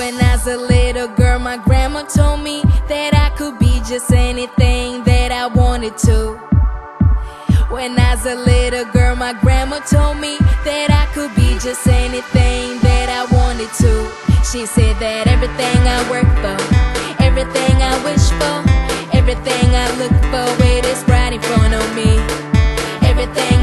When I was a little girl, my grandma told me that I could be just anything that I wanted to. When I was a little girl, my grandma told me that I could be just anything that I wanted to. She said that everything I work for, everything I wish for, everything I look for, it is right in front of me. Everything